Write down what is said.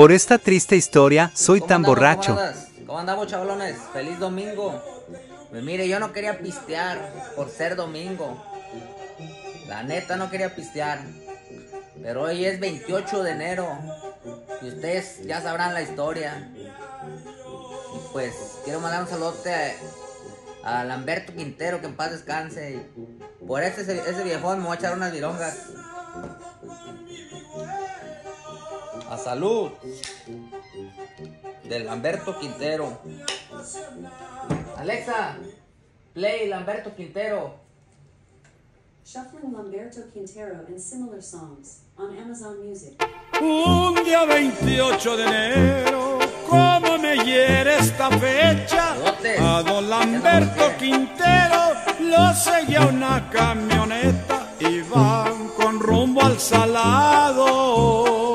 Por esta triste historia soy ¿Cómo tan andamos, borracho. ¿Cómo andamos, chavalones? Feliz domingo. Pues mire, yo no quería pistear por ser domingo. La neta no quería pistear. Pero hoy es 28 de enero. Y ustedes ya sabrán la historia. Y pues quiero mandar un saludote a, a Lamberto Quintero, que en paz descanse. Y por ese, ese viejón me voy a echar unas virongas. A salud de Lamberto Quintero. Alexa, play Lamberto Quintero. Shuffling Lamberto Quintero and similar songs on Amazon Music. Un día 28 de enero, ¿cómo me hiere esta fecha? A don Lamberto Quintero lo seguía una camioneta y van con rumbo al salado.